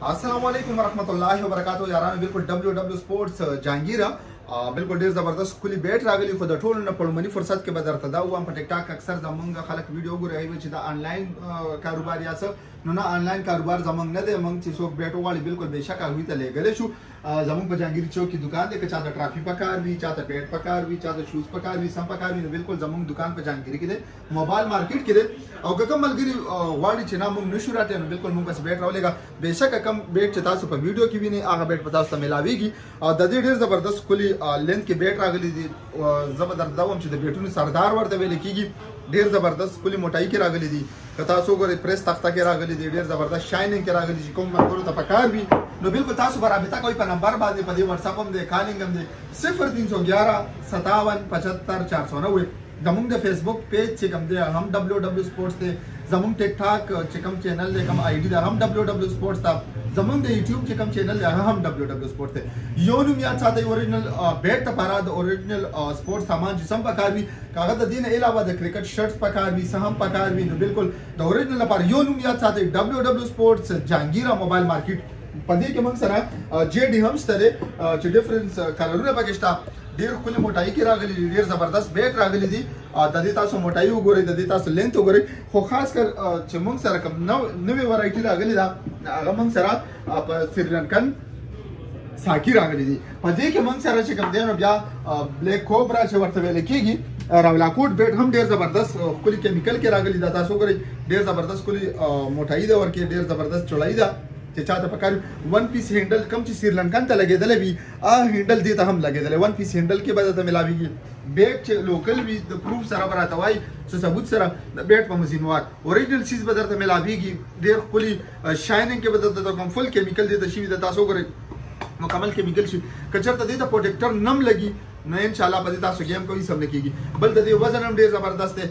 السلام علیکم ورحمت الله وبرکاتو یارانو بالکل ډبلیو ډبلیو سپورتس جانګیرا بالکل ډیر زبردست کلی بیټ راغلی خو د ټولو نه پړمنی فرصت کې به درته دا وایم په ټیک ټاک اکثر زمونږ خلک ویډیو ګوري وي چې دا آنلاین کاروبار یا څه نو نه آنلاین کاروبار زمونږ نه دی مونږ چې څوک بیټ وغواړي بالکل بهشکه هغوی ته لیږلی شو زمونږ په جانګیري چوک کې دکان دی که چا ته ټرافي پکار وي چا ته بیټ پکار وي چا ته شوز پکار وي سم پکار وي نو بالکل زمونږ دکان په جانګیري کې دی موبایل مارکیټ کې دی او که کوم ملګری غواړي چې نه موږ نشو راټی نو بالکل موږ پس بیټ راولېګا بهشکه کم بیټ چې تاسو په ویډیو کې ویني هغه بیټ په تاسو ته ملاويږي او د دې ډېر زبردست کلی لینت کې بیټ راغلي دي زبردست دوم چې د بیټونو سردار ورته ویل کیږي ډیر زبردست کلی موټای کې راغلي دي که تاسو ګورئ پریس تخته کې راغلي دي ډیر زبردست شاینینګ کې راغلي چې کوم ملګرو ته پکار وي نو بالکل تاسو به رابطه کوئ په نمبر باندې په دې واتساپ هم دی کالینګ هم دی 0311 57 75 490 زمونږ د فیسبوک پیج چې کوم دی هم ډبلیو ډبلیو سپورټس دی زمونږ ټیک ټاک چې کوم چینل دی کوم آی ډی دا هم ډبلیو ډبلیو سپورټس دا زمونږ د یوټیوب چې کوم چینل دی هغه هم ډبلیو ډبلیو سپورټس دی یو نوم یاد ساتي اوریجنل بیټ لپاره د اوریجنل سپورټس سامان چې سم پکار وي هغه د دین علاوه د کرکټ شرټس پکار وي سه هم پکار وي نو بالکل د اوریجنل لپاره یو نوم یاد ساتي ډبلیو ډبلیو سپورټس جهانگیر موبایل مارکیټ په دې کې موږ سره جې ډي هم شته چې ډیفرنس کلرونه پکې شته ډیر ښکلي موټایي کې راغلي دي ډیر زبردست بیټ راغلي دي او د دې تاسو موټایي وګورئ د دې تاسو لینت وګورئ خو خاص کر چې موږ سره کوم نو نوې ورایټي راغلي ده هغه موږ سره په سریلانکن ساکی راغلي دي په دې کې موږ سره چې کوم دی نو بیا بلیک کوبرا چې ورته ویل کېږي راولاکوټ بیټ هم ډیر زبردست ښکلي کیمیکل کې راغلي ده تاسو وګورئ ډیر زبردست ښکلي موټایي ده ورکې ډیر زبردست چوړایي ده چې چاته پکار وي ون پیس هینډل کم چې سریلانکن ته لګېدلی وي ا هندل دې ته هم لګیدل ون پیس هندل کې به ته ملاویږي بیټ چې لوکل وی د پروف سره براته وای څه ثبوت سره د بیټ په مزینوار اوریجنل سیز به درته ملاویږي ډیر خولي شایننګ کې به درته کوم فل کیمیکل دې ته شي د تاسو ګره مکمل کیمیکل شي کچرته دې ته پروټیکټر نم لګي نو ان شاء الله په دې تاسو ګیم کوي سم نه کیږي بل د دې وزن هم ډیر زبردست دی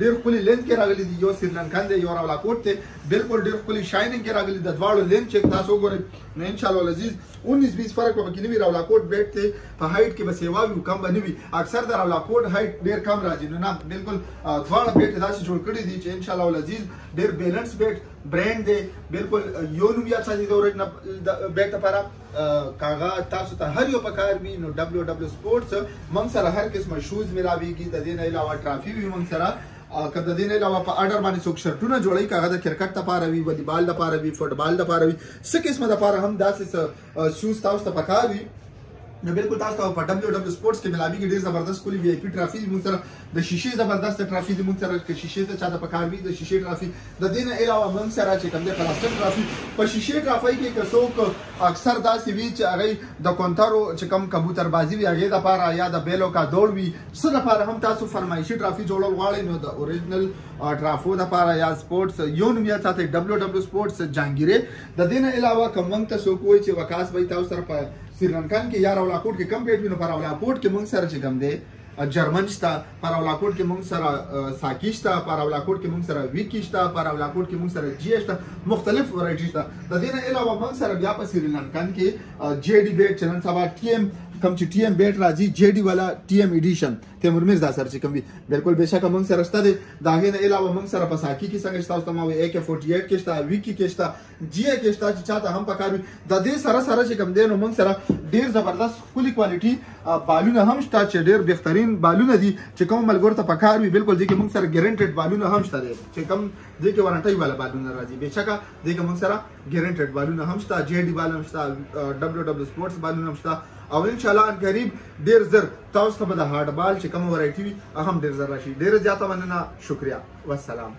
ډیر ښکلی لینز کې راغلی دی یو سریلانکان دی یو راولا کوټ دی بالکل ډیر ښکلی شاینینګ کې راغلی د دواړو لینز چې تاسو وګورئ نو ان شاء الله العزیز 19 20 فرق په کې نوی راولا کوټ بیت ته په هایټ کې بس یو یو کم بنوي اکثر د راولا کوټ هایټ ډیر کم راځي نو نه بالکل دواړه بیت داسې جوړ کړی دی چې ان شاء الله العزیز ډیر بیلانس بیت برانډ دی بالکل یو نوم یا څه دی د ورځ بیت لپاره کاغه تاسو ته هر یو پکار وي نو ډبلیو ډبلیو سپورتس موږ سره هر قسمه شوز ملاويږي د دې نه علاوه ټرافي وي موږ سره که د دې نه علاوه په اډر باندې څوک شرټونه جوړوي که هغه د کرکټ لپاره وي والیبال لپاره وي فوټبال لپاره وي څه قسمه لپاره هم داسې شوز تاسو ته پکار وي نو بالکل تاسو ته په ډبلیو ډبلیو سپورټس کې ملاویږي ډیر زبردست کلی وی آی پی ټرافي موږ سره د شیشې زبردست ټرافي دې موږ سره که شیشې ته چاته پکار وي د شیشې ټرافي د دې نه علاوه موږ سره چې کوم دی پلاستیک ټرافي په شیشې ټرافي کې که څوک اکثر داسې وي چې هغه د کونترو چې کوم کبوتر بازي وي هغه د پاره یا د بیلو کا دوړ وي څه د پاره هم تاسو فرمایشي ټرافي جوړول غواړئ نو د اوریجنل ټرافو د پاره یا سپورتس یو نوم یا ساتي ډبلیو ډبلیو سپورتس جانګیره د دې نه علاوه که موږ ته څوک وایي چې وکاس به تاسو سره په سریلانکان کې یا راولاکوټ کې کم ریټ وي نو په راولاکوټ کې موږ سره چې کوم دی جرمن شته په راولاکوټ کې موږ سره ساکی شته په راولاکوټ کې موږ سره ویکی شته په راولاکوټ کې موږ سره جی شته مختلف ورایټي شته د دې نه علاوه موږ سره بیا په سریلانکن کې جی ډي بیټ چنن سبا ټي ایم کم چې ټي ایم بیټ راځي جی ډي والا ټي ایم ایډیشن تیمور میر دا سره چې کوم وي بالکل بهشکه موږ سره شته دی دا غي نه علاوه موږ سره په ساکی کې څنګه شته تاسو ته ما وي 148 کې شته ویکی کې شته جیه کې شته چې چاته هم پکار وي د دې سره سره چې کوم دی نو موږ سره ډیر زبردست ښکلي کوالټي بالونه هم شته چې ډیر بهترین بالونه دي چې کوم ملګر ته پکار وي بالکل دې کې موږ سره ګارانټډ بالونه هم شته دی چې کوم دې کې وارنټي والا بالونه راځي بهشکه دې کې موږ سره ګارانټډ بالونه هم شته جی ډي بال هم شته ډبلیو ډبلیو سپورتس بالونه هم شته او ان شاء الله ان قریب ډیر زر تاسو ته به د هارډ بال چې کوم ورایټي وي هغه هم ډیر زر راشي ډیر زیاته مننه شکریا والسلام